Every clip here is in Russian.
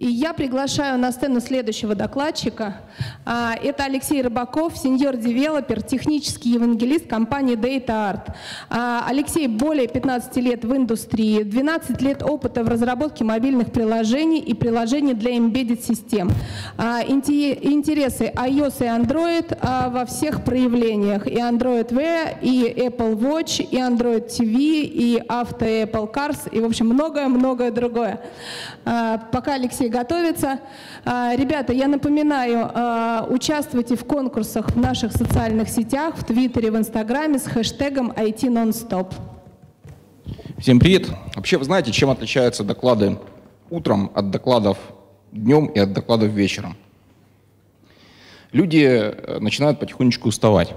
И я приглашаю на сцену следующего докладчика. А, это Алексей Рыбаков, senior developer, технический евангелист компании DataArt. А, Алексей более 15 лет в индустрии, 12 лет опыта в разработке мобильных приложений и приложений для embedded систем. А, интересы iOS и Android во всех проявлениях. И Android Wear, и Apple Watch, и Android TV, и Auto Apple Cars, и, в общем, многое-многое другое. Пока Алексей готовится. А, ребята, я напоминаю, а, участвуйте в конкурсах в наших социальных сетях, в Твиттере, в Инстаграме с хэштегом IT Nonstop. Всем привет. Вообще, вы знаете, чем отличаются доклады утром от докладов днем и от докладов вечером? Люди э, начинают потихонечку уставать.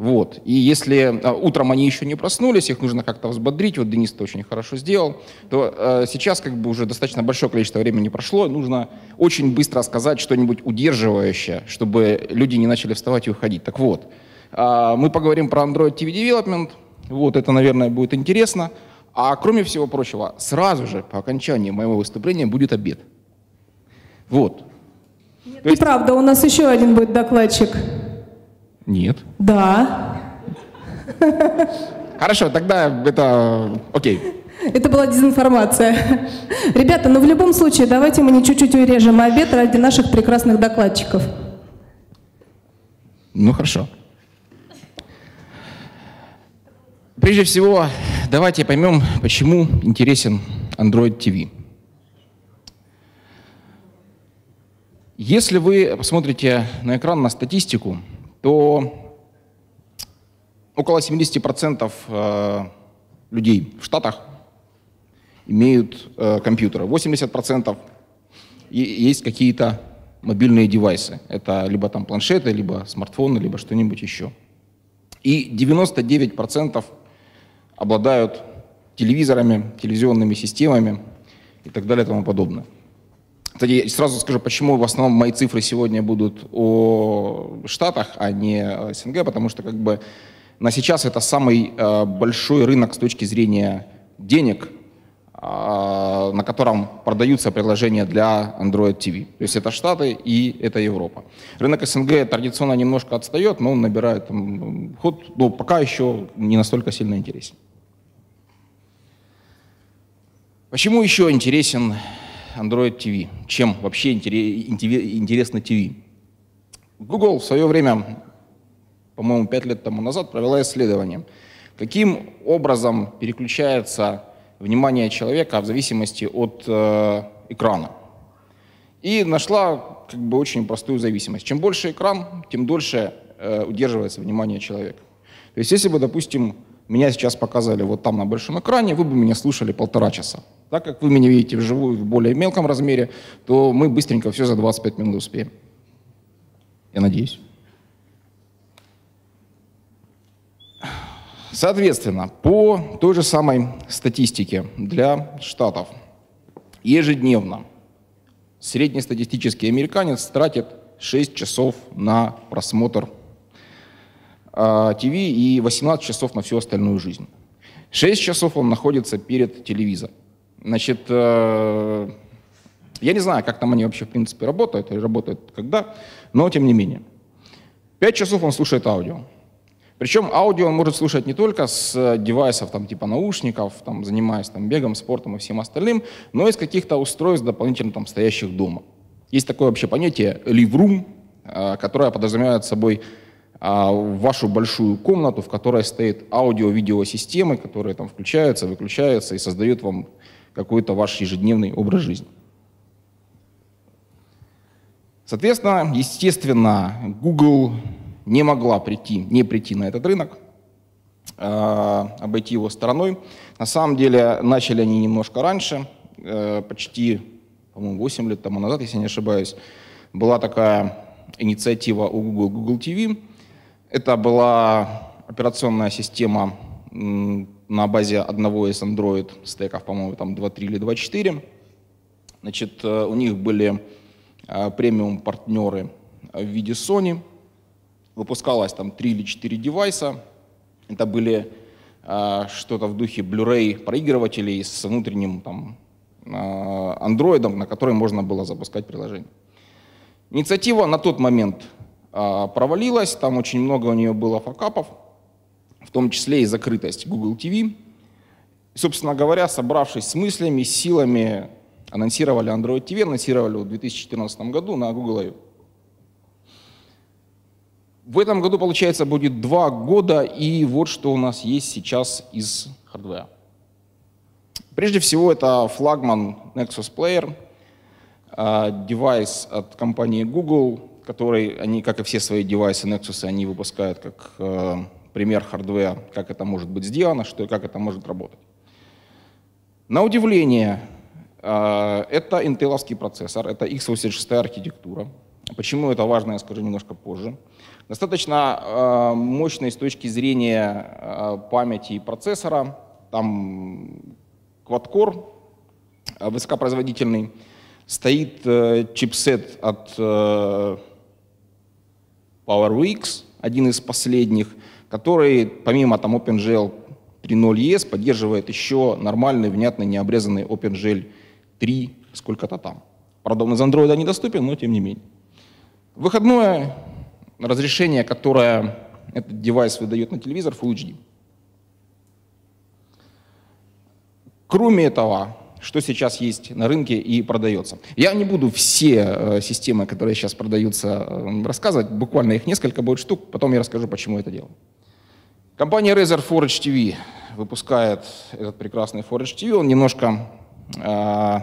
Вот. И если а, утром они еще не проснулись, их нужно как-то взбодрить, вот Денис это очень хорошо сделал, то э, сейчас как бы уже достаточно большое количество времени прошло, нужно очень быстро сказать что-нибудь удерживающее, чтобы люди не начали вставать и уходить. Так вот, э, мы поговорим про Android TV Development, вот это, наверное, будет интересно. А кроме всего прочего, сразу же по окончании моего выступления будет обед. Вот. Нет, есть... Неправда, у нас еще один будет докладчик. Нет. Да. Хорошо, тогда это окей. Это была дезинформация. Ребята, ну в любом случае, давайте мы не чуть-чуть урежем обед ради наших прекрасных докладчиков. Ну, хорошо. Прежде всего, давайте поймем, почему интересен Android TV. Если вы посмотрите на экран, на статистику, то около 70% э, людей в Штатах имеют э, компьютеры. 80% есть какие-то мобильные девайсы. Это либо там планшеты, либо смартфоны, либо что-нибудь еще. И 99% обладают телевизорами, телевизионными системами и так далее и тому подобное. Кстати, сразу скажу, почему в основном мои цифры сегодня будут о Штатах, а не СНГ, потому что как бы на сейчас это самый э, большой рынок с точки зрения денег, э, на котором продаются приложения для Android TV. То есть это Штаты и это Европа. Рынок СНГ традиционно немножко отстает, но он набирает там, ход, но пока еще не настолько сильно интересен. Почему еще интересен Android TV. Чем вообще интересно TV? Google в свое время, по-моему, пять лет тому назад провела исследование, каким образом переключается внимание человека в зависимости от э, экрана. И нашла как бы очень простую зависимость. Чем больше экран, тем дольше э, удерживается внимание человека. То есть если бы, допустим, меня сейчас показали вот там на большом экране, вы бы меня слушали полтора часа. Так как вы меня видите вживую в более мелком размере, то мы быстренько все за 25 минут успеем. Я надеюсь. Соответственно, по той же самой статистике для штатов, ежедневно среднестатистический американец тратит 6 часов на просмотр ТВ а, и 18 часов на всю остальную жизнь. 6 часов он находится перед телевизором. Значит, э, я не знаю, как там они вообще в принципе работают, или работают когда, но тем не менее. Пять часов он слушает аудио. Причем аудио он может слушать не только с девайсов там, типа наушников, там, занимаясь там, бегом, спортом и всем остальным, но и с каких-то устройств дополнительно там, стоящих дома. Есть такое вообще понятие room, э, которое подразумевает собой вашу большую комнату, в которой стоит аудио-видеосистемы, которые там включаются, выключаются и создают вам какой-то ваш ежедневный образ жизни. Соответственно, естественно, Google не могла прийти, не прийти на этот рынок, э, обойти его стороной. На самом деле начали они немножко раньше, э, почти, по-моему, 8 лет тому назад, если не ошибаюсь, была такая инициатива у Google, Google TV. Это была операционная система на базе одного из Android стеков, по-моему, там 2.3 или 2.4. Значит, э, у них были э, премиум-партнеры в виде Sony. Выпускалось там 3 или 4 девайса. Это были э, что-то в духе Blu-ray проигрывателей с внутренним там Android, на который можно было запускать приложение. Инициатива на тот момент провалилась, там очень много у нее было факапов, в том числе и закрытость Google TV. Собственно говоря, собравшись с мыслями, силами, анонсировали Android TV, анонсировали в 2014 году на Google I.O. В этом году, получается, будет два года, и вот что у нас есть сейчас из хардвера. Прежде всего, это флагман Nexus Player, а, девайс от компании Google, который они, как и все свои девайсы Nexus, они выпускают как э, пример хардвера, как это может быть сделано, что и как это может работать. На удивление, э, это интеловский процессор, это x86 архитектура. Почему это важно, я скажу немножко позже. Достаточно э, мощный с точки зрения э, памяти и процессора. Там э, высокопроизводительный. Стоит чипсет от PowerWix, один из последних, который помимо там OpenGL 3.0 ES поддерживает еще нормальный, внятный, необрезанный OpenGL 3, сколько-то там. Правда, он из Android недоступен, но тем не менее. Выходное разрешение, которое этот девайс выдает на телевизор, Full HD. Кроме этого, что сейчас есть на рынке и продается. Я не буду все э, системы, которые сейчас продаются, э, рассказывать, буквально их несколько будет штук, потом я расскажу, почему это делаю. Компания Razer Forge TV выпускает этот прекрасный Forge TV, он немножко э,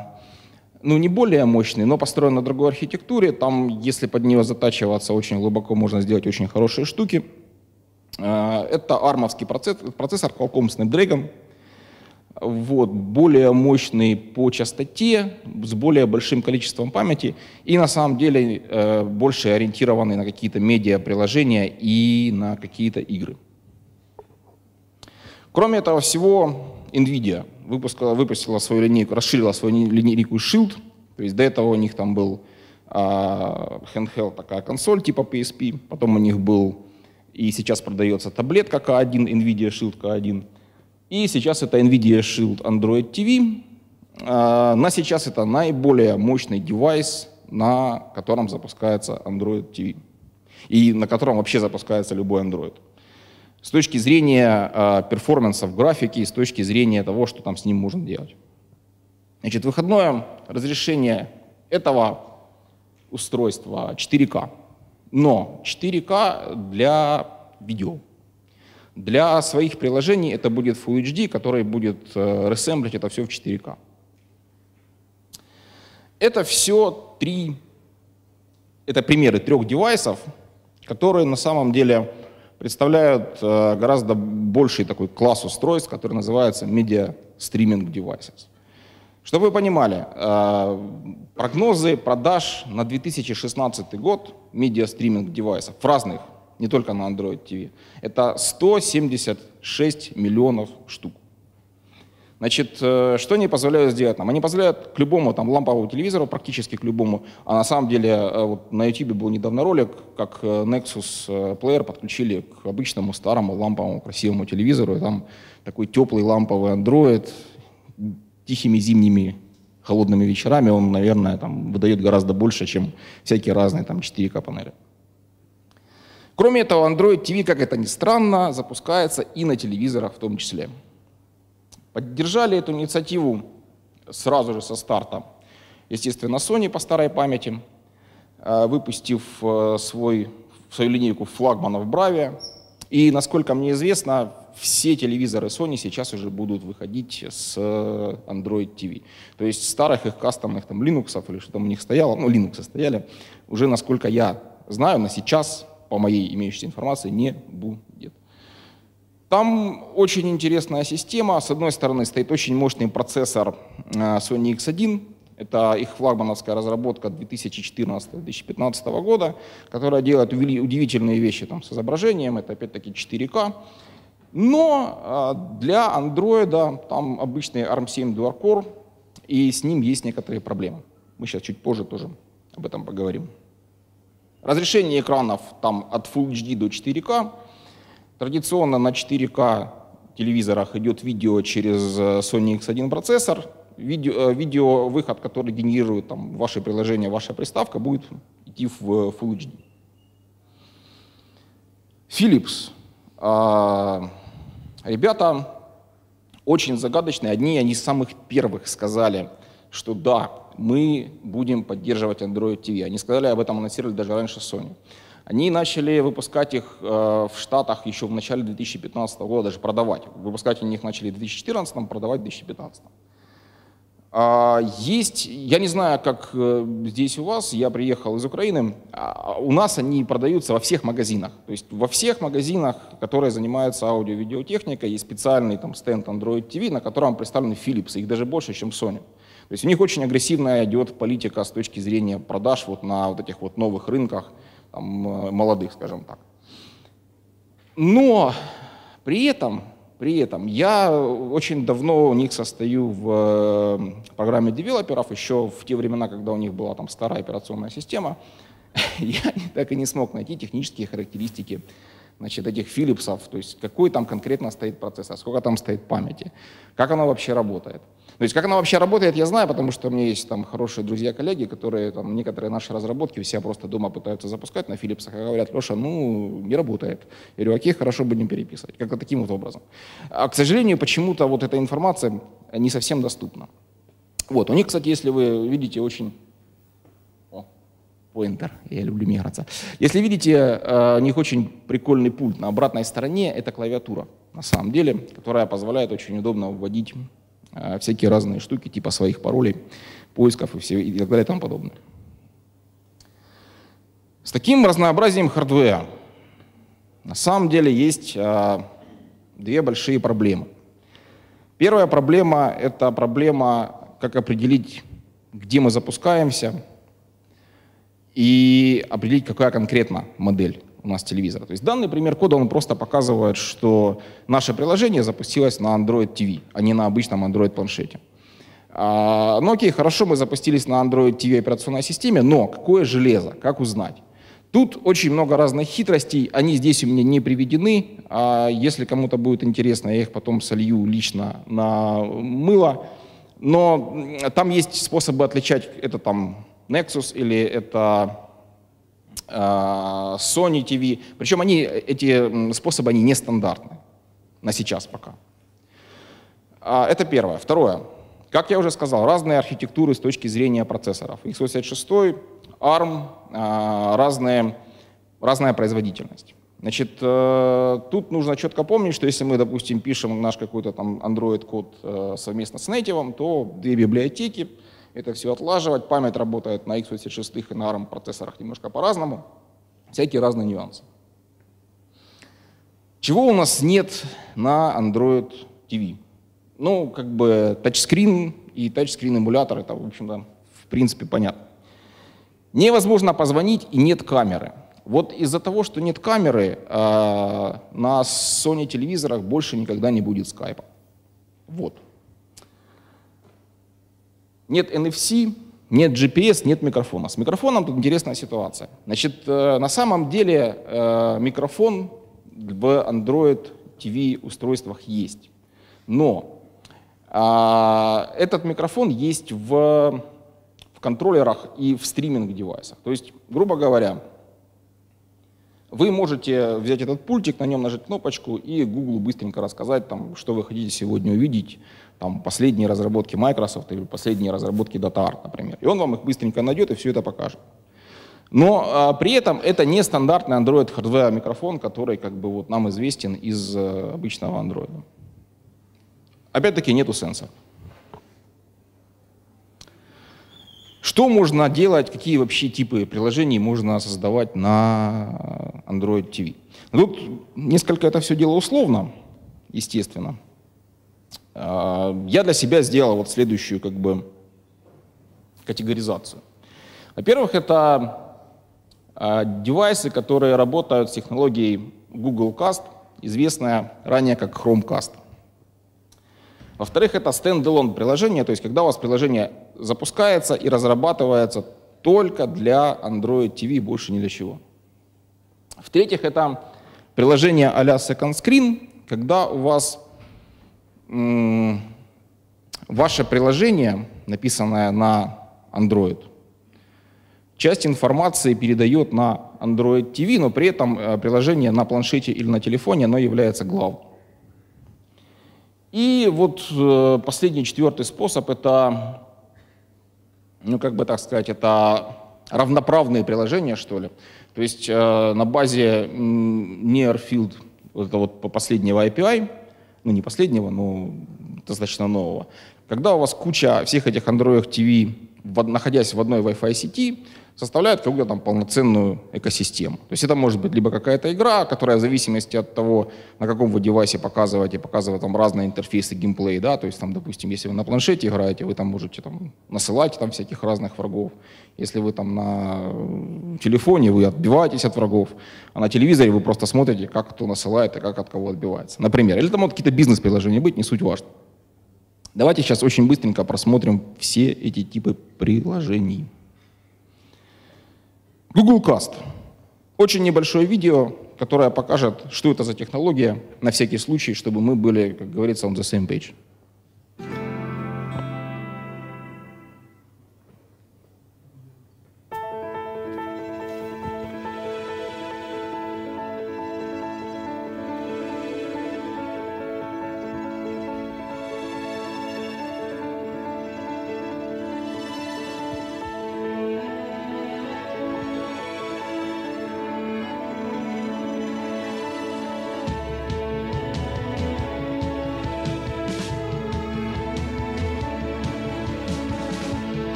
ну, не более мощный, но построен на другой архитектуре. Там, если под нее затачиваться очень глубоко, можно сделать очень хорошие штуки. Э, это армовский процессор Qualcomm Snapdragon. Вот, более мощный по частоте, с более большим количеством памяти и на самом деле э, больше ориентированный на какие-то медиа-приложения и на какие-то игры. Кроме этого всего, NVIDIA выпускала, выпустила свою линейку, расширила свою линейку Shield. То есть до этого у них там был а, handheld такая консоль типа PSP, потом у них был и сейчас продается таблетка K1, NVIDIA Shield K1. И сейчас это NVIDIA Shield Android TV. А, на сейчас это наиболее мощный девайс, на котором запускается Android TV. И на котором вообще запускается любой Android с точки зрения э, перформанса в графике с точки зрения того, что там с ним можно делать. Значит, выходное разрешение этого устройства 4К, но 4К для видео. Для своих приложений это будет Full HD, который будет э, ресемблить это все в 4К. Это все три, это примеры трех девайсов, которые на самом деле представляют э, гораздо больший такой класс устройств, который называется Media Streaming Devices. Чтобы вы понимали, э, прогнозы продаж на 2016 год Media Streaming девайсов разных, не только на Android TV, это 176 миллионов штук. Значит, э, что они позволяют сделать нам? Они позволяют к любому там, ламповому телевизору, практически к любому. А на самом деле э, вот на YouTube был недавно ролик, как э, Nexus Player подключили к обычному старому ламповому красивому телевизору. И там такой теплый ламповый Android тихими зимними холодными вечерами он, наверное, там, выдает гораздо больше, чем всякие разные там 4К панели. Кроме этого, Android TV, как это ни странно, запускается и на телевизорах в том числе. Поддержали эту инициативу сразу же со старта, естественно, Sony по старой памяти, э, выпустив э, свой, свою линейку флагманов Bravia. И, насколько мне известно, все телевизоры Sony сейчас уже будут выходить с Android TV. То есть старых их кастомных там Linux или что там у них стояло, ну Linux стояли, уже, насколько я знаю, на сейчас, по моей имеющейся информации, не будет. Там очень интересная система. С одной стороны стоит очень мощный процессор э, Sony X1. Это их флагмановская разработка 2014-2015 года, которая делает удивительные вещи там, с изображением. Это опять-таки 4К. Но э, для Android там обычный ARM7 Dual-Core, и с ним есть некоторые проблемы. Мы сейчас чуть позже тоже об этом поговорим. Разрешение экранов там от Full HD до 4К. Традиционно на 4К телевизорах идет видео через э, Sony X1 процессор, видео, видео выход, который генерирует там, ваше приложение, ваша приставка, будет идти в Full HD. Philips. А, ребята очень загадочные. Одни они из самых первых сказали, что да, мы будем поддерживать Android TV. Они сказали об этом, анонсировали даже раньше Sony. Они начали выпускать их э, в Штатах еще в начале 2015 года, даже продавать. Выпускать они их начали в 2014, продавать в 2015. А, есть, я не знаю, как э, здесь у вас, я приехал из Украины, а, у нас они продаются во всех магазинах. То есть во всех магазинах, которые занимаются аудио-видеотехникой, есть специальный там стенд Android TV, на котором представлены Philips, их даже больше, чем Sony. То есть у них очень агрессивная идет политика с точки зрения продаж вот на вот этих вот новых рынках, там, э, молодых, скажем так. Но при этом, при этом я очень давно у них состою в э, программе девелоперов, еще в те времена, когда у них была там старая операционная система, я так и не смог найти технические характеристики значит, этих Philipsов, то есть какой там конкретно стоит процессор, сколько там стоит памяти, как оно вообще работает. То есть как она вообще работает, я знаю, потому что у меня есть там хорошие друзья-коллеги, которые там некоторые наши разработки все просто дома пытаются запускать на Philipsах и говорят, Леша, ну, не работает. Я говорю, окей, хорошо, будем переписывать. Как-то таким вот образом. А, к сожалению, почему-то вот эта информация не совсем доступна. Вот, у них, кстати, если вы видите, очень Pointer, я люблю миграться. Если видите, э, у них очень прикольный пульт. На обратной стороне это клавиатура, на самом деле, которая позволяет очень удобно вводить э, всякие разные штуки, типа своих паролей, поисков и, все, и так далее и тому подобное. С таким разнообразием хардвера на самом деле есть э, две большие проблемы. Первая проблема – это проблема, как определить, где мы запускаемся – и определить, какая конкретно модель у нас телевизора. То есть данный пример кода, он просто показывает, что наше приложение запустилось на Android TV, а не на обычном Android планшете. А, ну окей, хорошо, мы запустились на Android TV операционной системе, но какое железо, как узнать? Тут очень много разных хитростей, они здесь у меня не приведены. А если кому-то будет интересно, я их потом солью лично на мыло. Но там есть способы отличать это там Nexus или это а, Sony TV. Причем они, эти способы, они нестандартны на сейчас пока. А, это первое. Второе. Как я уже сказал, разные архитектуры с точки зрения процессоров. x86, ARM, а, разные, разная производительность. Значит, э, тут нужно четко помнить, что если мы, допустим, пишем наш какой-то там Android-код э, совместно с Native, то две библиотеки — это все отлаживать. Память работает на x86 и на ARM процессорах немножко по-разному. Всякие разные нюансы. Чего у нас нет на Android TV? Ну, как бы тачскрин и тачскрин эмулятор, это, в общем-то, в принципе, понятно. Невозможно позвонить и нет камеры. Вот из-за того, что нет камеры, э, на Sony телевизорах больше никогда не будет скайпа. Вот. Нет NFC, нет GPS, нет микрофона. С микрофоном тут интересная ситуация. Значит, э, на самом деле э, микрофон в Android TV устройствах есть. Но а, этот микрофон есть в, в контроллерах и в стриминг-девайсах. То есть, грубо говоря, вы можете взять этот пультик, на нем нажать кнопочку и Google быстренько рассказать, там, что вы хотите сегодня увидеть там, последние разработки Microsoft или последние разработки DataArt, например. И он вам их быстренько найдет и все это покажет. Но а, при этом это не стандартный Android hardware микрофон, который как бы вот нам известен из а, обычного Android. Опять-таки нету сенсора. Что можно делать, какие вообще типы приложений можно создавать на Android TV? Тут несколько это все дело условно, естественно. А, я для себя сделал вот следующую как бы категоризацию. Во-первых, это а, девайсы, которые работают с технологией Google Cast, известная ранее как Chromecast. Во-вторых, это стендалон приложение, то есть когда у вас приложение запускается и разрабатывается только для Android TV, больше ни для чего. В-третьих, это приложение а-ля Second Screen, когда у вас ваше приложение, написанное на Android, часть информации передает на Android TV, но при этом э, приложение на планшете или на телефоне, оно является главным. И вот э, последний, четвертый способ – это, ну, как бы так сказать, это равноправные приложения, что ли. То есть э, на базе Nearfield, это вот последнего API, ну, не последнего, но достаточно нового, когда у вас куча всех этих Android TV, находясь в одной Wi-Fi сети, составляют какую-то там полноценную экосистему. То есть это может быть либо какая-то игра, которая в зависимости от того, на каком вы девайсе показываете, показывает там разные интерфейсы геймплей, да, то есть там, допустим, если вы на планшете играете, вы там можете там насылать там всяких разных врагов. Если вы там на телефоне, вы отбиваетесь от врагов, а на телевизоре вы просто смотрите, как кто насылает и как от кого отбивается. Например, или там могут какие-то бизнес-приложения быть, не суть важно. Давайте сейчас очень быстренько просмотрим все эти типы приложений. Google Cast. Очень небольшое видео, которое покажет, что это за технология, на всякий случай, чтобы мы были, как говорится, on the same page.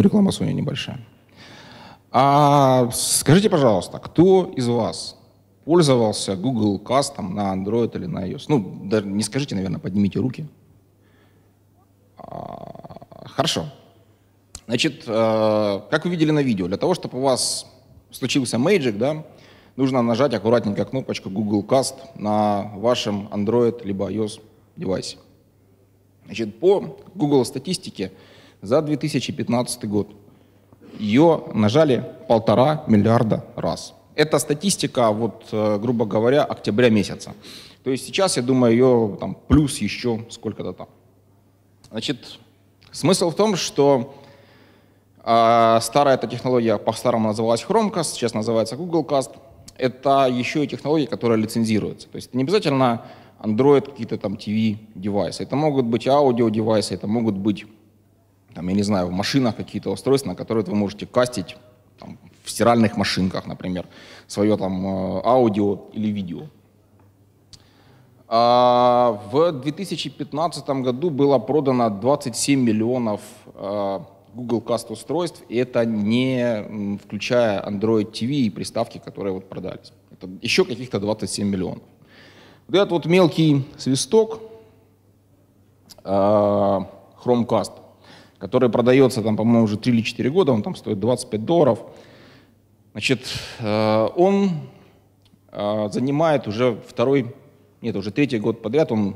Ну, реклама Sony небольшая. А скажите, пожалуйста, кто из вас пользовался Google Cast на Android или на iOS? Ну, даже не скажите, наверное, поднимите руки. А, хорошо. Значит, э, как вы видели на видео, для того, чтобы у вас случился Magic, да, нужно нажать аккуратненько кнопочку Google Cast на вашем Android либо iOS девайсе. Значит, по Google статистике за 2015 год. Ее нажали полтора миллиарда раз. Это статистика, вот, э, грубо говоря, октября месяца. То есть сейчас, я думаю, ее там, плюс еще сколько-то там. Значит, смысл в том, что э, старая эта технология по-старому называлась Chromecast, сейчас называется Google Cast. Это еще и технология, которая лицензируется. То есть не обязательно Android, какие-то там TV-девайсы. Это могут быть аудио-девайсы, это могут быть там, я не знаю, в машинах какие-то устройства, на которые вы можете кастить там, в стиральных машинках, например, свое там э, аудио или видео. А в 2015 году было продано 27 миллионов э, Google Cast устройств, и это не включая Android TV и приставки, которые вот продались. Это еще каких-то 27 миллионов. Вот этот вот мелкий свисток, э, Chromecast, который продается, там, по-моему, уже 3 или 4 года, он там стоит 25 долларов. Значит, э, он э, занимает уже второй, нет, уже третий год подряд, он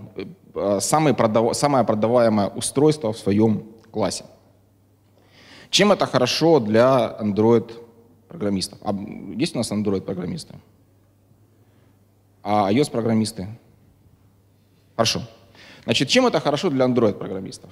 э, самый продав, самое продаваемое устройство в своем классе. Чем это хорошо для Android-программистов? А есть у нас Android-программисты? А iOS-программисты? Хорошо. Значит, чем это хорошо для Android-программистов?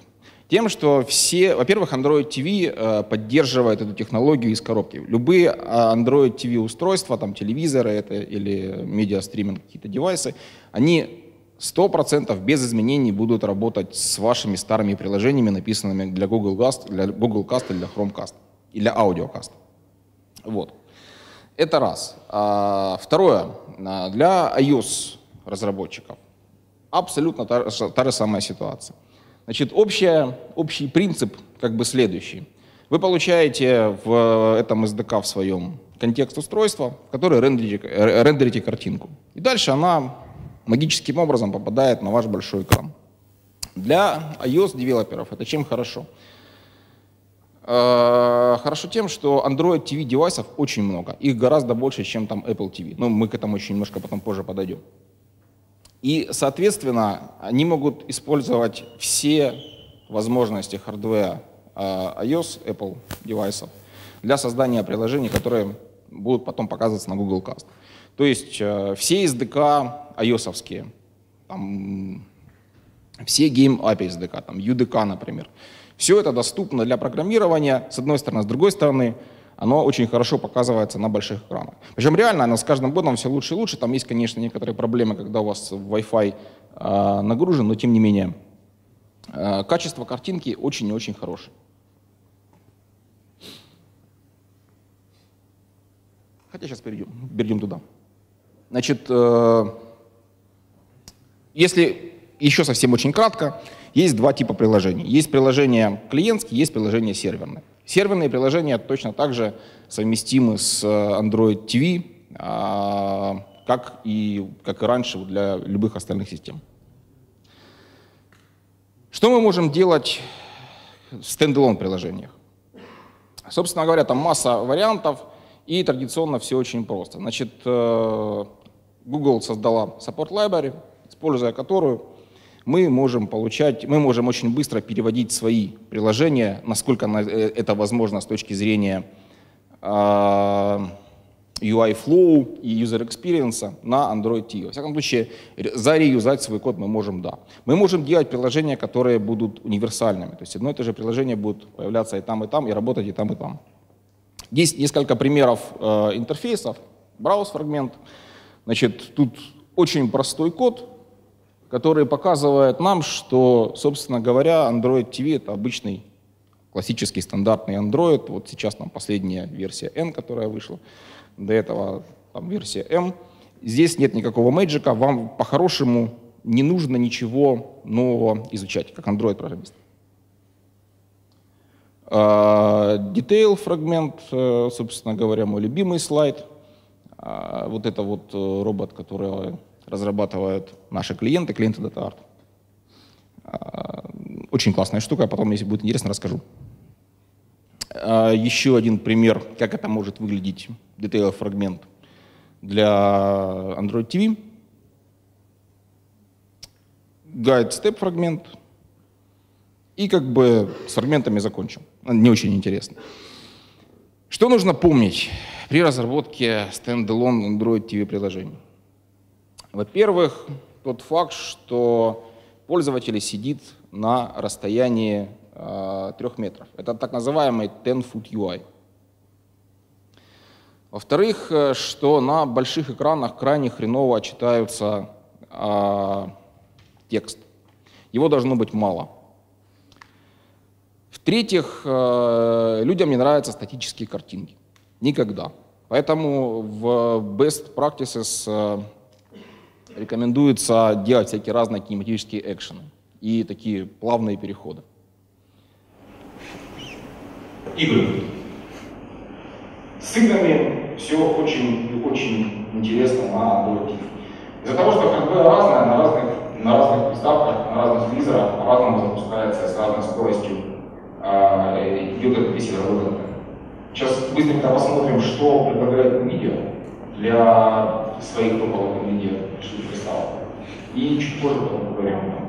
Тем, что все, во-первых, Android TV э, поддерживает эту технологию из коробки. Любые а, Android TV устройства, там телевизоры это или медиа-стриминг какие-то девайсы, они 100% без изменений будут работать с вашими старыми приложениями, написанными для Google Cast, для Google Cast или для Chromecast, или для Audiocast. Вот. Это раз. А, второе. А, для iOS разработчиков абсолютно та, та же самая ситуация. Значит, общая, общий принцип как бы следующий. Вы получаете в этом SDK в своем контекст устройства, в который рендерите, рендерите картинку. И дальше она магическим образом попадает на ваш большой экран. Для iOS-девелоперов это чем хорошо? Э, хорошо тем, что Android TV девайсов очень много. Их гораздо больше, чем там Apple TV. Но мы к этому еще немножко потом позже подойдем. И, соответственно, они могут использовать все возможности хардвера э, iOS, Apple девайсов для создания приложений, которые будут потом показываться на Google Cast. То есть э, все SDK iOS, там, все Game API SDK, там, UDK, например, все это доступно для программирования, с одной стороны, с другой стороны, оно очень хорошо показывается на больших экранах. Причем реально оно с каждым годом все лучше и лучше. Там есть, конечно, некоторые проблемы, когда у вас Wi-Fi э, нагружен, но тем не менее э, качество картинки очень и очень хорошее. Хотя сейчас перейдем, перейдем туда. Значит, э, если еще совсем очень кратко, есть два типа приложений. Есть приложения клиентские, есть приложения серверные. Серверные приложения точно так же совместимы с э, Android TV, а, как и, как и раньше для любых остальных систем. Что мы можем делать в стендалон приложениях? Собственно говоря, там масса вариантов, и традиционно все очень просто. Значит, э, Google создала Support Library, используя которую мы можем получать, мы можем очень быстро переводить свои приложения, насколько э, это возможно с точки зрения UI Flow и User Experience на Android TV. Во всяком случае, зареюзать свой код мы можем, да. Мы можем делать приложения, которые будут универсальными. То есть одно и то же приложение будет появляться и там, и там, и работать и там, и там. Есть несколько примеров э, интерфейсов. Браус-фрагмент. Значит, тут очень простой код, который показывает нам, что, собственно говоря, Android TV — это обычный классический стандартный Android. Вот сейчас там последняя версия N, которая вышла. До этого там версия M. Здесь нет никакого мэджика. Вам по-хорошему не нужно ничего нового изучать, как Android-программист. Detail фрагмент, э, собственно говоря, мой любимый слайд. А, вот это вот э, робот, который разрабатывают наши клиенты, клиенты DataArt. А, очень классная штука, потом, если будет интересно, расскажу. А, еще один пример, как это может выглядеть, Detail фрагмент для Android TV. Guide step фрагмент. И как бы с фрагментами закончим не очень интересно. Что нужно помнить при разработке стендалон Android TV приложений? Во-первых, тот факт, что пользователь сидит на расстоянии э, 3 метров. Это так называемый 10-foot UI. Во-вторых, э, что на больших экранах крайне хреново читаются э, текст. Его должно быть мало. В-третьих, э, людям не нравятся статические картинки. Никогда. Поэтому в best practices э, рекомендуется делать всякие разные кинематические экшены и такие плавные переходы. Игры. С играми все очень очень интересно на Android Из-за того, что hardware разное, на разных, на разных приставках, на разных телевизорах, по-разному запускается с разной скоростью а, идет этот весь разработанный. Сейчас быстренько посмотрим, что предлагает NVIDIA для своих топовых NVIDIA приставок. И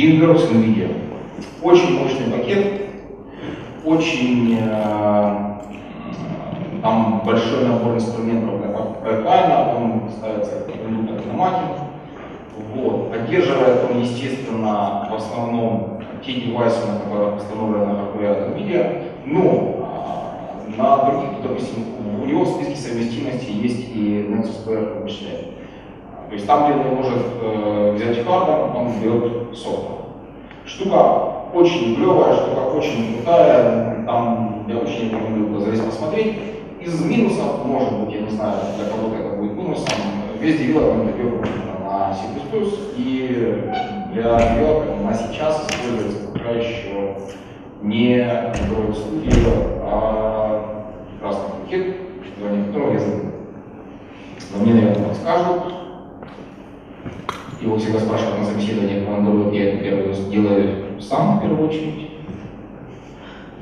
Gameworks NVIDIA. Очень мощный пакет, очень э, там большой набор инструментов для он ставится как на маке. Вот. Поддерживает он, естественно, в основном те девайсы, на которых установлена hardware NVIDIA, но а, на других, допустим, у него в списке совместимости есть и Nexus Player вычислять. То есть там, где он может э, взять hardware, он берет софт. Штука очень клевая, штука очень крутая, там я очень рекомендую залезть посмотреть. Из минусов, может быть, я не знаю, для кого-то это будет минусом, весь development идет на C++, и для development а на сейчас используется пока еще не Android Studio, а красный пакет, название которого я забыл. Но мне, наверное, подскажут. Его всегда спрашивают на собеседовании Android, я первый делаю сам в первую очередь.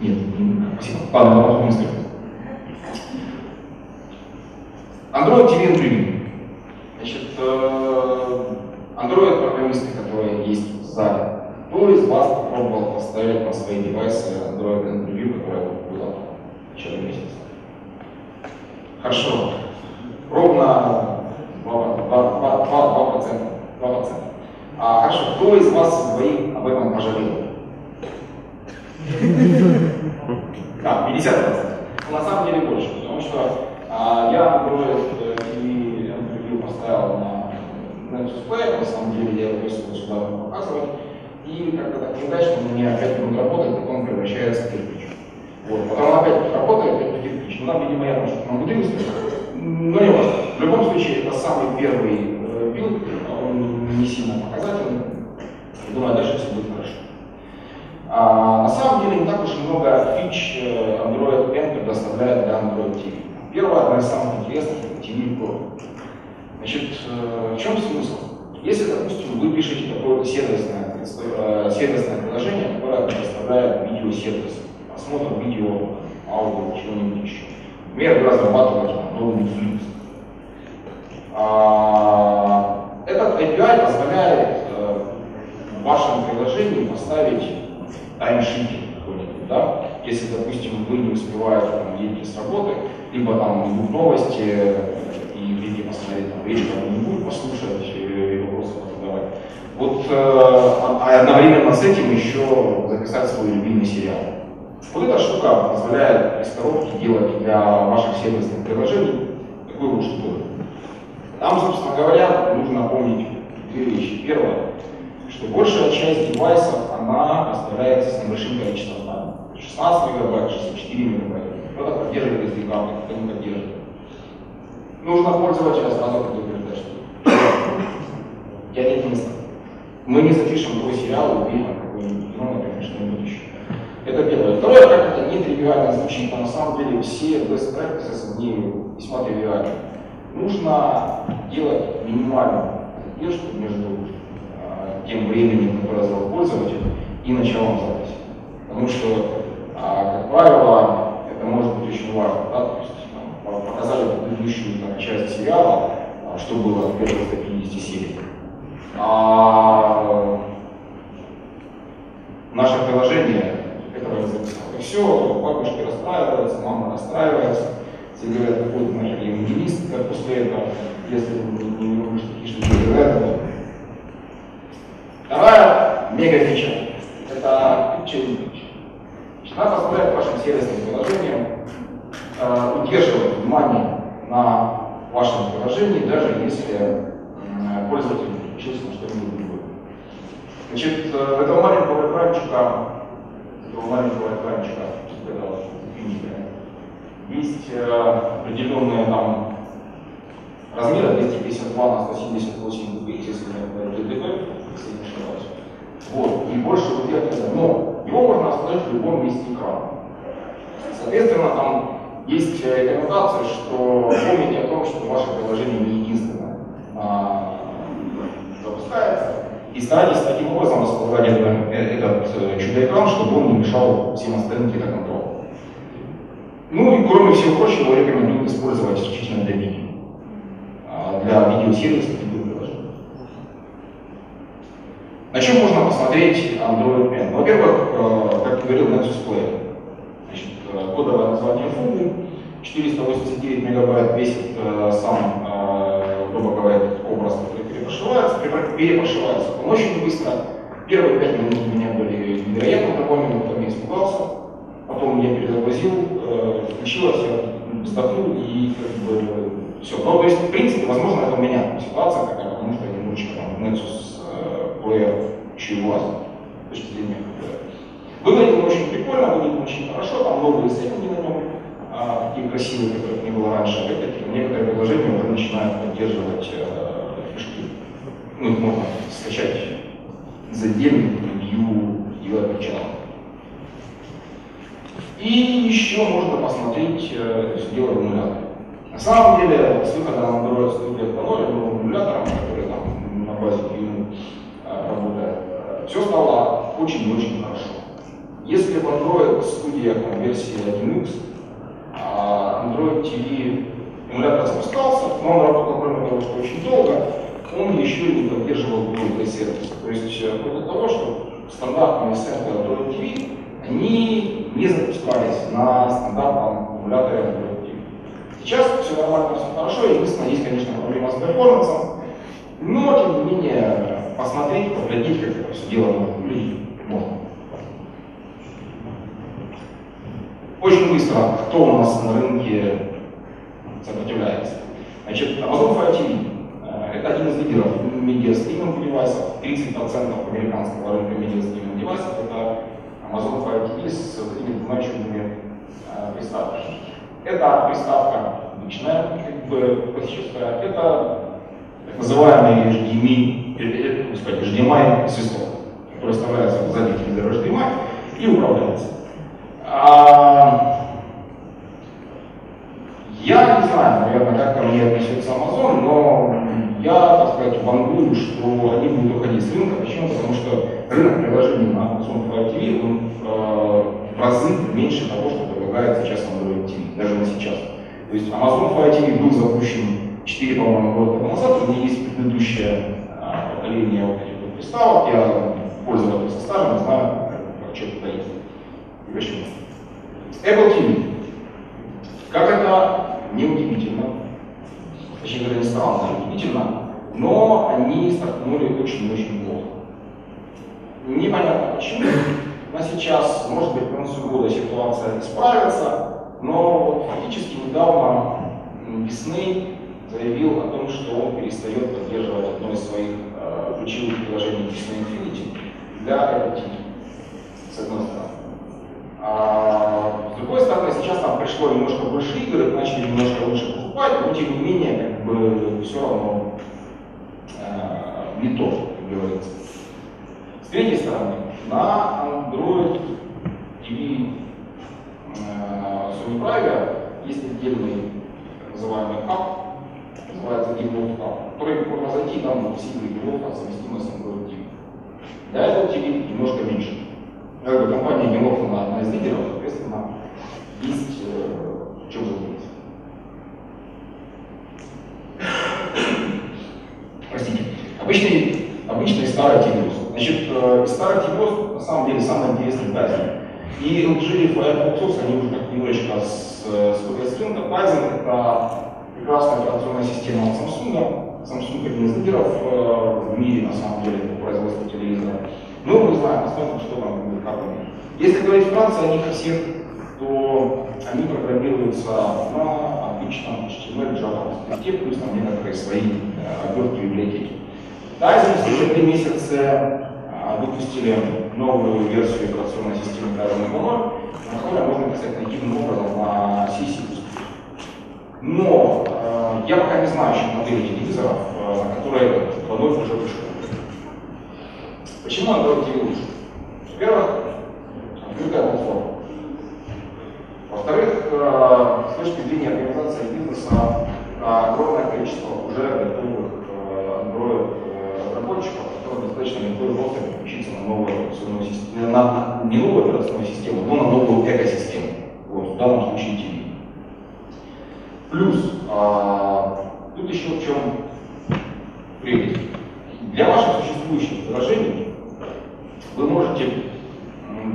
Нет. Ладно, не скажу. Android TV Preview. Значит, э, Android программисты, которые есть в зале. Кто из вас попробовал поставить на свои девайсы Android Preview, которое было вчера месяц? Хорошо. Ровно 2%. 2%. 2%. А, хорошо, кто из вас двоих об этом пожалел? Да, 50%. Но на самом деле больше, потому что а, я Android TV Preview поставил на Nexus Play, на самом деле я его высылал сюда показывать, и как-то так неудачно у меня опять будет работать, потом превращается в кирпич. Вот, потом опять работает, опять кирпич. Ну, видимо, я там что-то намудрился, но не важно. В любом случае, это самый первый build, он не сильно показательный. И думаю, дальше все будет хорошо. А, на самом деле не так уж много фич э, Android N предоставляет для Android TV. Первое, одна из самых интересных, это TV Pro. Значит, э, в чем смысл? Если, допустим, вы пишете какое-то сервисное, э, сервисное приложение, которое предоставляет видеосервис, просмотр видео, аудио, чего-нибудь еще. Например, вы разрабатываете новый Netflix. А, этот API позволяет в вашем приложении поставить какой-нибудь, да? Если, допустим, вы не успеваете там, едете с работы, либо там идут новости, и хотите посмотреть там вечером, не будет послушать и вопросы задавать. Вот э, а, одновременно с этим еще записать свой любимый сериал. Вот эта штука позволяет из коробки делать для ваших сервисных приложений такую вот штуку. Там, собственно говоря, нужно помнить две вещи. Первое, что большая часть девайсов, она оставляется с небольшим количеством. 16 мегабайт, 64 мегабайта. Кто-то поддерживает SD карты, кто не поддерживает. Нужно пользователя сразу предупреждать, что я нет места. Мы не запишем твой сериал, убей там какой-нибудь кино, например, что-нибудь еще. Это первое. Второе, как это не тривиально звучит, но на самом деле все best practices, они весьма тривиальны нужно делать минимальную задержку между э, тем временем, которое зал пользователь, и началом записи. Потому что, правило, это может быть очень важно. Да? То есть, там, показали предыдущую там, часть сериала, э, что было в первых 150 серий. А наше приложение этого не записало. И все, бабушки расстраиваются, мама расстраивается все говорят, какой ты нахер евангелист, как после этого, если ты не, не можешь такие штуки делать. Вторая мега фича – это пикчеринг фича. Она позволяет вашим сервисным приложениям э, удерживать внимание на вашем приложении, даже если э, пользователь переключился на что-нибудь другое. Значит, э, этого маленького экранчика, этого маленького экранчика, что есть э, определенные там размеры 252 на 178 dpi, если это DDP, если не ошибаюсь. Вот, и больше вот этого, но его можно оставить в любом месте экрана. Соответственно, там есть рекомендация, что помните о том, что ваше приложение не единственное а, запускается, и старайтесь таким образом располагать этот, этот э, чудо-экран, чтобы он не мешал всем остальным киноконтролю. Ну и кроме всего прочего, рекомендую использовать исключительно для видео. А для видеосервиса любых приложений. На чем можно посмотреть Android N? Во-первых, как я говорил, Nexus Player. Значит, кодовое название функции 489 мегабайт весит сам, грубо говоря, этот образ, который Перепрошивается он очень быстро. Первые пять минут у меня были невероятно довольны, потом я испугался. Потом я перезагрузил, включилось, я вздохнул и как бы все. Ну, то есть, в принципе, возможно, это у меня ситуация такая, потому что я немножечко там Nexus еще власть с точки зрения Выглядит очень прикольно, выглядит очень хорошо, там новые сеттинги на нем, а, такие красивые, которых не было раньше. Опять-таки, некоторые приложения уже начинают поддерживать э. Ну, их можно скачать из отдельных превью и отпечаток. И еще можно посмотреть э, сделать эмулятор. На самом деле, с выходом Android 100 лет по новым эмуляторам, которые там на базе QEMU э, работают, э, все стало очень и очень хорошо. Если в Android студиях на версии 1x а Android TV эмулятор запускался, но он работал, кроме того, что очень долго, он еще не поддерживал Google сервис. То есть вплоть до того, что стандартные сенты Android TV, они не запускались на стандартном эмуляторе Android TV. Сейчас все нормально, все хорошо, единственное, есть, конечно, проблема с перформансом, но, тем не менее, посмотреть, поглядеть, как это все дело можно. Очень быстро, кто у нас на рынке сопротивляется. Значит, Amazon Fire TV э, это один из лидеров медиастриминг девайсов. 30% американского рынка медиастриминг девайсов это Amazon Fire TV с такими двумя чудными э, приставками. Это приставка обычная, как бы классическая, это так называемый HDMI, э, господи, HDMI свисток, который вставляется в задний телевизор HDMI и управляется. А, я не знаю, наверное, как ко мне относится Amazon, но я, так сказать, вангую, что они будут уходить с рынка. Почему? Потому что рынок приложений на Amazon Fire TV он э, в разы меньше того, что предлагает сейчас Android TV, даже на сейчас. То есть Amazon Fire TV был запущен 4, по-моему, года назад, у меня есть предыдущее а, поколение вот этих вот приставок, я пользователь со стажем, знаю, как, что это есть. Почему. Apple TV. Как это неудивительно, точнее говоря, не странно, а удивительно, но они стартанули очень-очень плохо. Непонятно почему, но сейчас, может быть, к концу года ситуация исправится, но фактически недавно весны заявил о том, что он перестает поддерживать одно из своих э, ключевых приложений Disney Infinity для Apple с одной стороны. А, с другой стороны, сейчас там пришло немножко больше игр, начали немножко лучше покупать, но тем не менее, как бы все равно э, не то, как говорится. С третьей стороны, на Android TV э, Private есть отдельный так называемый хаб, называется Default Hub, который можно зайти там в сильный Default, совместимый с Android TV. Для этого TV немножко меньше как бы компания Милофона одна из лидеров, соответственно, есть э, чем задуматься. Простите. Обычный, обычный старый Тигрус. Значит, э, старый Тигрус на самом деле самый интересный Tizen. И LG и Firefox, они уже как немножечко с, с, рынка. Tizen это прекрасная операционная система от Samsung. Samsung один из лидеров э, в мире, на самом деле, по производству телевизора. Ну, мы знаем, посмотрим, что там будет, как. Если говорить вкратце о них всех, то они программируются на обычном HTML, Java, скрипте, плюс там некоторые свои э, обертки библиотеки. Tizen в следующие месяцы э, выпустили новую версию операционной системы 2.0, на которой можно писать нативным образом на C++. Но э, я пока не знаю еще модели телевизоров, э, на которые этот продукт уже вышел. Почему Android TV лучше? Во-первых, открытая платформа. Во-вторых, э, с точки зрения организации бизнеса, огромное количество уже готовых э, Android разработчиков, которые достаточно легко и переключиться на новую операционную систему, на, не новую операционную систему, но на новую экосистему. Вот, в данном случае TV. Плюс, тут еще в чем прелесть. Для ваших существующих приложений вы можете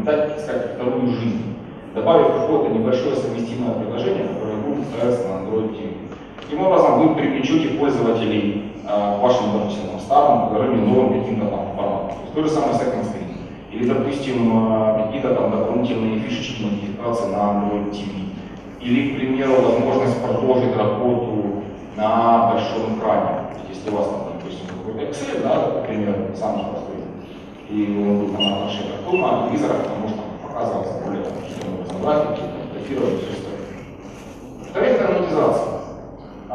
дать, так сказать, вторую жизнь, добавив какое-то небольшое совместимое приложение, которое будет ставиться на Android TV. Таким образом, вы привлечете пользователей э, вашим, допустим, старым приложением новым каким-то там форматом. То же самое second screen. Или, допустим, э, какие-то там дополнительные фишечки модификации на Android TV. Или, к примеру, возможность продолжить работу на большом экране. Если у вас, там, допустим, какой-то Excel, да, например, самый простой, и он будет на планшетах, то на телевизорах это может показываться более там, графики, фотографировать, все остальное. Вторая монетизация.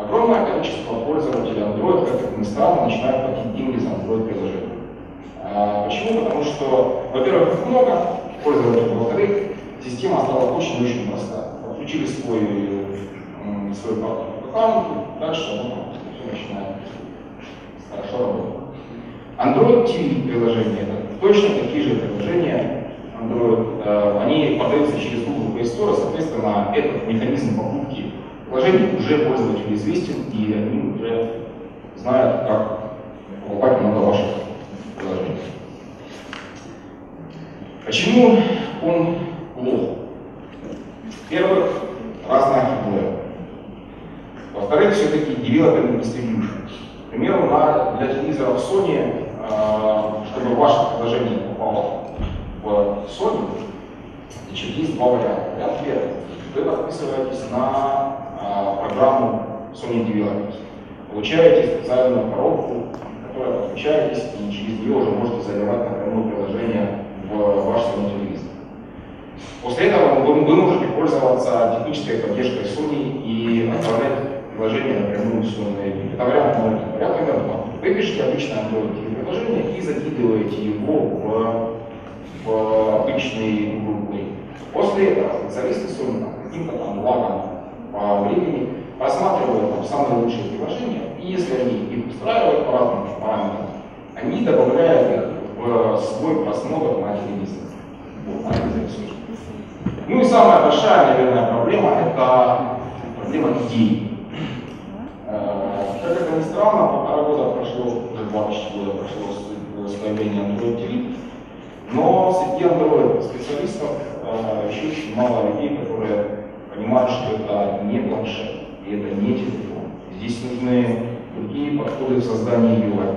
Огромное количество пользователей Android, как ни странно, начинают платить деньги за Android-приложение. А, почему? Потому что, во-первых, их много пользователей, во-вторых, система стала очень-очень простая. Подключили свой, свой аккаунт, дальше ну, все начинает хорошо работать. Android TV приложения это точно такие же приложения Android. Э, они подаются через Google Play Store, соответственно, этот механизм покупки приложений уже пользователю известен, и они уже знают, как покупать много ваших приложений. Почему он плох? Во-первых, разная hardware. Во-вторых, все-таки developer distribution. К примеру, на, для телевизоров Sony, э, чтобы ваше приложение попало в Sony, значит, есть два варианта. Вариант первый. Вы подписываетесь на программу Sony Developers. Получаете специальную коробку, которой подключаетесь, и через нее уже можете заливать напрямую приложение в ваш Sony телевизор. После этого вы, вы можете пользоваться технической поддержкой Sony и отправлять приложение напрямую в Sony. Это вариант номер два. Вы пишете обычное Android приложение и закидываете его в, в обычный Google Play. После этого специалисты Sony каким-то там лагом по времени просматривают там, самые лучшие приложения, и если они их устраивают по разным параметрам, они добавляют их в свой просмотр на на телевизор. Ну и самая большая, наверное, проблема – это проблема идей. Э, как это ни странно, полтора года прошло, уже два почти года прошло с появления Android TV, но среди Android специалистов э, еще очень мало людей, которые понимают, что это не планшет и это не телефон. Здесь нужны другие подходы в создании UI.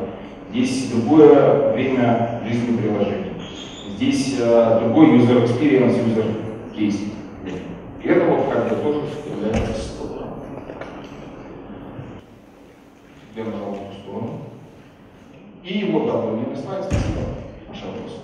Здесь другое время жизни приложения. Здесь э, другой user experience, user case. И это вот как бы тоже является стороной. Я нажал в сторону. И вот дополнительный слайд. Спасибо. Ваш вопрос.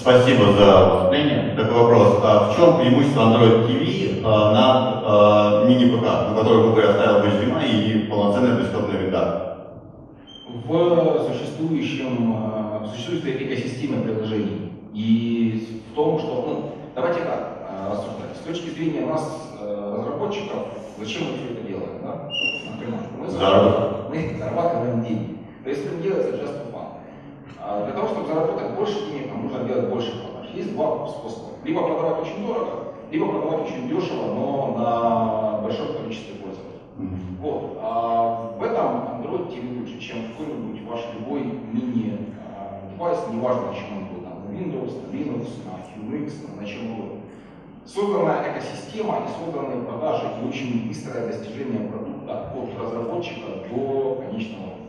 Спасибо за выступление. Такой вопрос. А в чем преимущество Android TV а, над а, мини-ПК, на который Google оставил HDMI и полноценная десктопная винда? В существующем, существующей экосистеме приложений и в том, что, ну, давайте так рассуждать. С точки зрения нас, разработчиков, зачем мы все это делаем, да? Например, мы зарабатываем, мы зарабатываем деньги. То есть это делается. А для того, чтобы заработать больше денег, нам нужно делать больше продаж. Есть два способа. Либо продавать очень дорого, либо продавать очень дешево, но на большое количество пользователей. Mm-hmm. Вот. А в этом Android TV лучше, чем какой-нибудь ваш любой мини-девайс, неважно, на чем он был, там, на Windows, на Linux, на QNX, на чем угодно. Созданная экосистема и созданные продажи и очень быстрое достижение продукта от разработчика до конечного.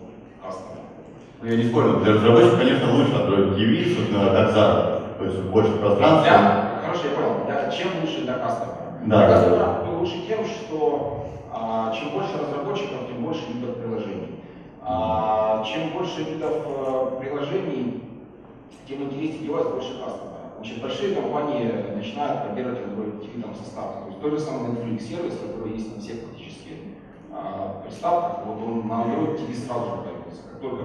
Ну, я не спорю, для разработчиков, конечно, лучше Android TV, собственно, как заработок. То есть больше пространства. Да, хорошо, я понял. Я, чем лучше для кастомера? Да. Для кастомера лучше тем, что а, чем больше разработчиков, тем больше видов приложений. А, чем больше видов а, приложений, тем интереснее девайс, больше кастомера. Значит, большие компании начинают поддерживать Android TV там состав. То есть тот же самый Netflix сервис, который есть на всех практически а, приставках, вот он на Android TV сразу же только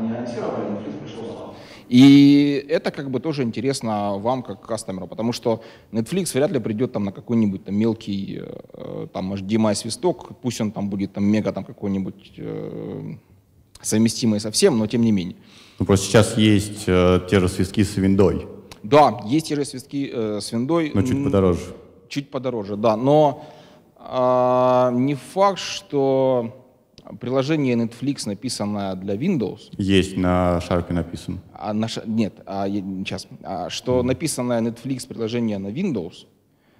не анонсировали, Netflix пришел сразу. И это как бы тоже интересно вам как кастомеру, потому что Netflix вряд ли придет там на какой-нибудь там мелкий э, там HDMI свисток, пусть он там будет там мега там какой-нибудь э, совместимый совсем, но тем не менее. Ну, просто сейчас есть э, те же свистки с виндой. Да, есть те же свистки э, с виндой. Но чуть подороже Чуть подороже, да. Но э, не факт, что приложение Netflix, написанное для Windows... Есть, на Sharp написано. А на, нет, а, сейчас. А, что написанное Netflix приложение на Windows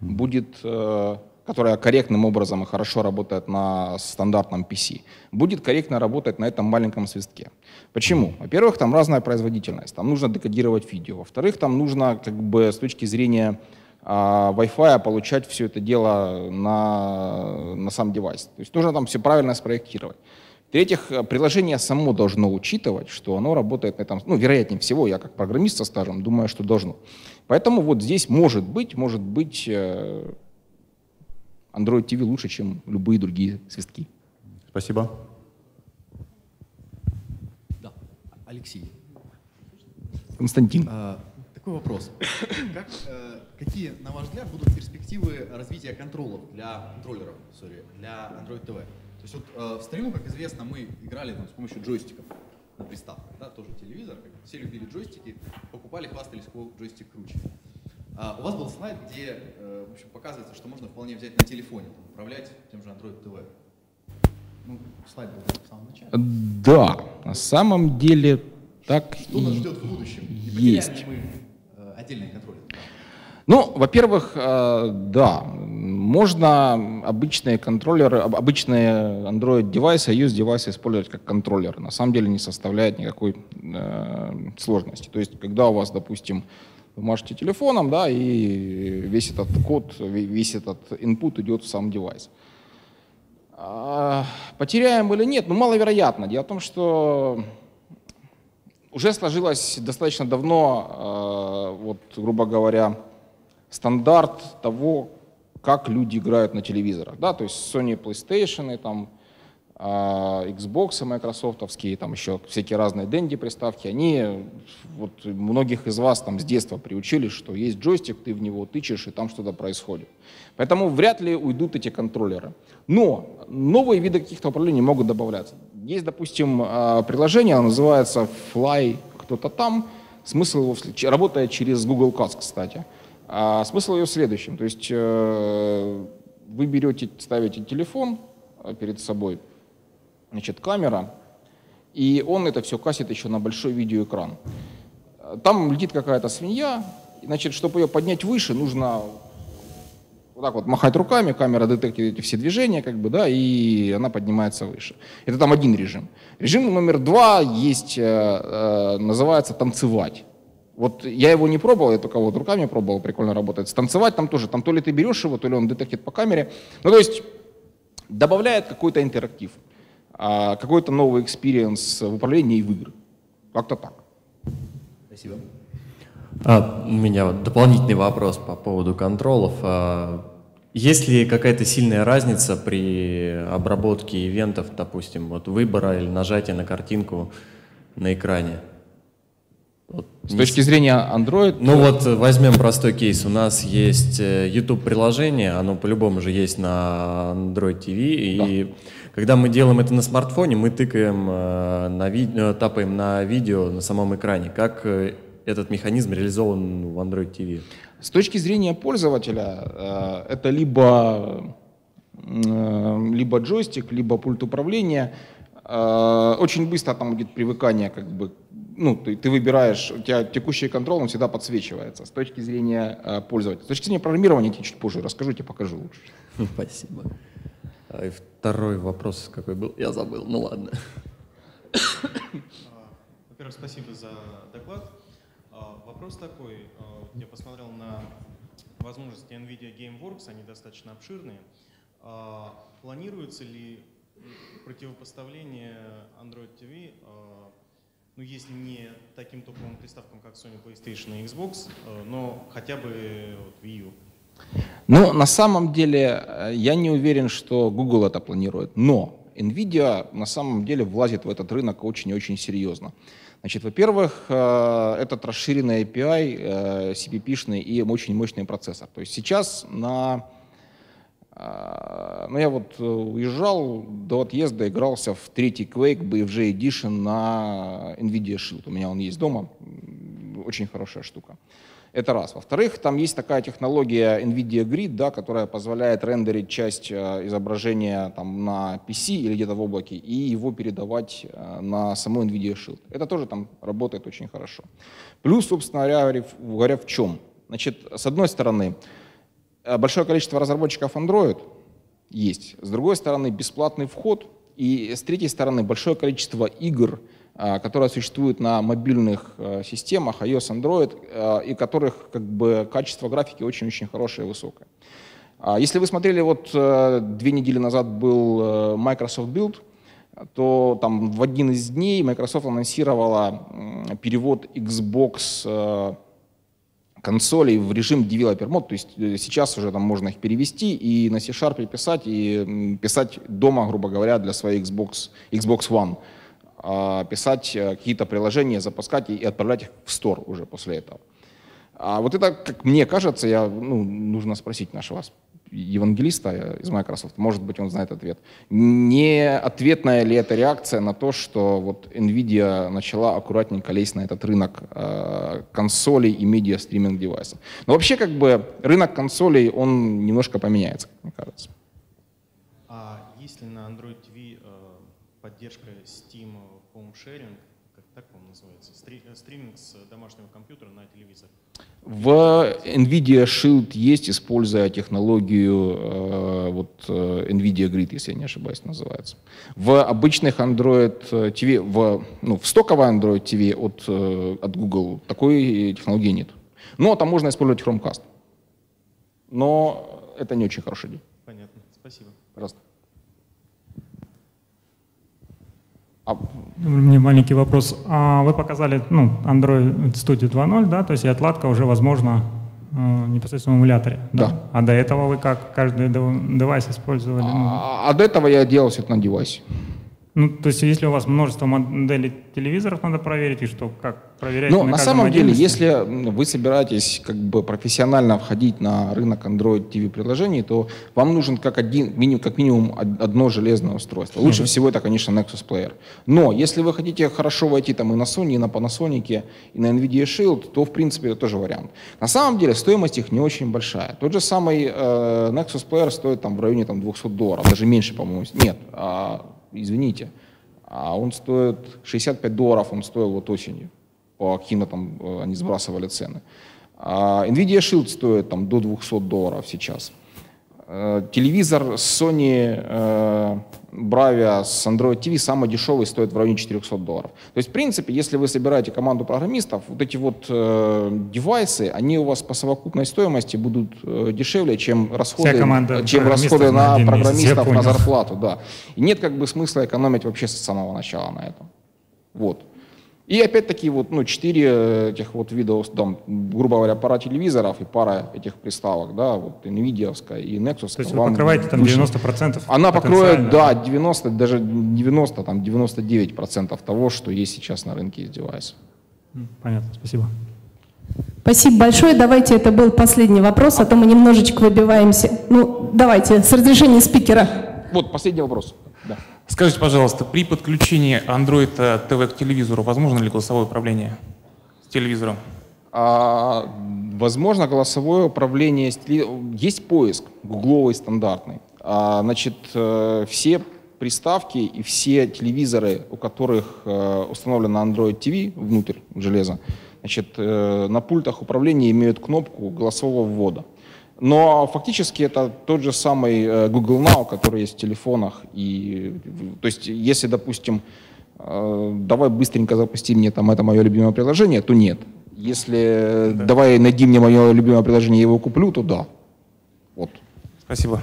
будет... Э, которая корректным образом и хорошо работает на стандартном PC, будет корректно работать на этом маленьком свистке. Почему? Во-первых, там разная производительность, там нужно декодировать видео. Во-вторых, там нужно как бы с точки зрения а, Wi-Fi получать все это дело на, на сам девайс. То есть нужно там все правильно спроектировать. В-третьих, приложение само должно учитывать, что оно работает на этом, ну, вероятнее всего, я как программист со стажем думаю, что должно. Поэтому вот здесь может быть, может быть э, Android TV лучше, чем любые другие свистки. Спасибо. Да, Алексей. Константин. А, такой вопрос. Как, э, какие, на ваш взгляд, будут перспективы развития контроллеров для контроллеров, sorry, для Android TV? То есть вот э, в старину, как известно, мы играли там, с помощью джойстиков на приставках, да, тоже телевизор, как, все любили джойстики, покупали, хвастались, какой джойстик круче. А, у вас был слайд, где э, в общем, показывается, что можно вполне взять на телефоне, там, управлять тем же Android TV. Ну, слайд был в самом начале. Да, на самом деле так Что нас ждет в будущем? есть. мы э, отдельные контроллеры? Ну, во-первых, э, да, можно обычные контроллеры, обычные Android девайсы, iOS девайсы использовать как контроллеры. На самом деле не составляет никакой э, сложности. То есть, когда у вас, допустим, вы машете телефоном, да, и весь этот код, весь этот input идет в сам девайс. А, потеряем или нет? Ну, маловероятно. Дело в том, что уже сложилось достаточно давно, а, вот, грубо говоря, стандарт того, как люди играют на телевизорах. Да? То есть Sony PlayStation, там, а Xbox, майкрософтовские, там еще всякие разные денди приставки, они, вот многих из вас там с детства приучили, что есть джойстик, ты в него тычешь, и там что-то происходит. Поэтому вряд ли уйдут эти контроллеры. Но новые виды каких-то управлений могут добавляться. Есть, допустим, а, приложение, оно называется Fly кто-то там, смысл его, работает через Google Cast, кстати. А смысл ее в следующем, то есть э, вы берете, ставите телефон э, перед собой, значит, камера, и он это все касит еще на большой видеоэкран. Там летит какая-то свинья, и, значит, чтобы ее поднять выше, нужно вот так вот махать руками, камера детектирует эти все движения, как бы, да, и она поднимается выше. Это там один режим. Режим номер два есть, э, называется танцевать. Вот я его не пробовал, я только вот руками пробовал, прикольно работает. Станцевать там тоже, там то ли ты берешь его, то ли он детектит по камере. Ну, то есть добавляет какой-то интерактив а, какой-то новый experience в управлении и в игры. Как-то так. Спасибо. А, у меня вот дополнительный вопрос по поводу контролов. А, есть ли какая-то сильная разница при обработке event ов, допустим, вот выбора или нажатия на картинку на экране? Вот, С точки зрения Android? Ну вот возьмем простой кейс. У нас есть э, YouTube-приложение, оно по-любому же есть на Android TV, да. и когда мы делаем это на смартфоне, мы тыкаем э, на ви... Э, тапаем на видео на самом экране. Как э, этот механизм реализован в Android TV? С точки зрения пользователя, это либо, либо джойстик, либо пульт управления. Очень быстро там будет привыкание, как бы, ну, ты, ты выбираешь, у тебя текущий контроль, он всегда подсвечивается с точки зрения пользователя. С точки зрения программирования я тебе чуть позже расскажу, тебе покажу лучше. Спасибо. А и второй вопрос какой был? Я забыл, ну ладно. Во-первых, спасибо за доклад. А, вопрос такой. А, я посмотрел на возможности NVIDIA GameWorks, они достаточно обширные. Планируется ли противопоставление Android TV, ну, если не таким топовым приставкам, как Sony PlayStation и Xbox, но хотя бы вот Wii U? Ну, на самом деле, э, я не уверен, что Google это планирует, но NVIDIA на самом деле влазит в этот рынок очень и очень серьезно. Значит, во-первых, э, этот расширенный API, CPP-шный э, и очень мощный процессор. То есть сейчас на... Ну, я вот уезжал, до отъезда игрался в третий Quake BFG Edition на NVIDIA Shield. У меня он есть дома, очень хорошая штука. Это раз. Во-вторых, там есть такая технология NVIDIA Grid, да, которая позволяет рендерить часть э, изображения там, на PC или где-то в облаке и его передавать э, на саму NVIDIA Shield. Это тоже там работает очень хорошо. Плюс, собственно говоря, говоря в чем? Значит, с одной стороны, э, большое количество разработчиков Android есть. С другой стороны, бесплатный вход. И с третьей стороны, большое количество игр, а, которые существуют на мобильных э, системах iOS, Android, э, и которых как бы качество графики очень-очень хорошее и высокое. А если вы смотрели, вот э, две недели назад был Microsoft Build, то там в один из дней Microsoft анонсировала перевод Xbox консолей в режим Developer Mode, то есть сейчас уже там можно их перевести и на C-Sharp писать, и писать дома, грубо говоря, для своей Xbox, Xbox One. А, писать э, какие-то приложения, запускать и отправлять их в стор уже после этого. А вот это, как мне кажется, я, ну, нужно спросить нашего евангелиста э, из Microsoft, может быть, он знает ответ. Не ответная ли это реакция на то, что вот NVIDIA начала аккуратненько лезть на этот рынок э, консолей и медиа стриминг девайсов? Но вообще, как бы, рынок консолей, он немножко поменяется, мне кажется. А если на Android TV э, поддержка Steam Home Sharing, так он называется, э, стриминг с домашнего компьютера на телевизор. В NVIDIA Shield есть, используя технологию э, вот, э, NVIDIA Grid, если я не ошибаюсь, называется. В обычных Android TV, в, ну, в стоковой Android TV от, от Google такой технологии нет. Но там можно использовать Chromecast. Но это не очень хороший день. Понятно. Спасибо. Пожалуйста. А... Мне маленький вопрос. А вы показали ну, Android Studio 2.0, да, то есть и отладка уже возможна э, непосредственно в эмуляторе. Да. да. А до этого вы как каждый девайс использовали? Ну? А, а до этого я делал все это на девайсе. Ну, то есть, если у вас множество моделей телевизоров, надо проверить, и что, как проверять? Ну, на, на самом деле, если вы собираетесь как бы профессионально входить на рынок Android TV приложений, то вам нужен как, один, минимум, как минимум одно железное устройство. Лучше mm-hmm. всего это, конечно, Nexus Player. Но если вы хотите хорошо войти там и на Sony, и на Panasonic, и на NVIDIA Shield, то, в принципе, это тоже вариант. На самом деле, стоимость их не очень большая. Тот же самый э, Nexus Player стоит там в районе там, 200 долларов, даже меньше, по-моему. Нет, а извините. А он стоит 65 долларов, он стоил вот осенью. По Кина там э, они сбрасывали цены. А NVIDIA Shield стоит там до 200 долларов сейчас. Э, телевизор Sony э, Bravia с Android TV самый дешевый стоит в районе 400 долларов. То есть, в принципе, если вы собираете команду программистов, вот эти вот э, девайсы, они у вас по совокупной стоимости будут э, дешевле, чем расходы, чем расходы на, на программистов на зарплату. Да. И нет как бы смысла экономить вообще с самого начала на этом. Вот. И опять-таки вот, ну, четыре этих вот вида, там, грубо говоря, пара телевизоров и пара этих приставок, да, вот NVIDIA и Nexus. То есть вы покрываете там 90%? Она покроет, да, 90, даже 90, там 99% того, что есть сейчас на рынке из девайсов. Понятно, спасибо. Спасибо большое. Давайте, это был последний вопрос, а то мы немножечко выбиваемся. Ну, давайте, с разрешения спикера. Вот, последний вопрос. Скажите, пожалуйста, при подключении Android TV к телевизору возможно ли голосовое управление с телевизором? А, возможно, голосовое управление с телевизором. Есть поиск гугловый стандартный. А, значит, э, все приставки и все телевизоры, у которых э, установлено Android TV внутрь железа, значит, э, на пультах управления имеют кнопку голосового ввода. Но фактически это тот же самый э, Google Now, который есть в телефонах. И, то есть, если, допустим, э, давай быстренько запусти мне там это мое любимое приложение, то нет. Если да. давай найди мне мое любимое приложение, я его куплю, то да. Вот. Спасибо.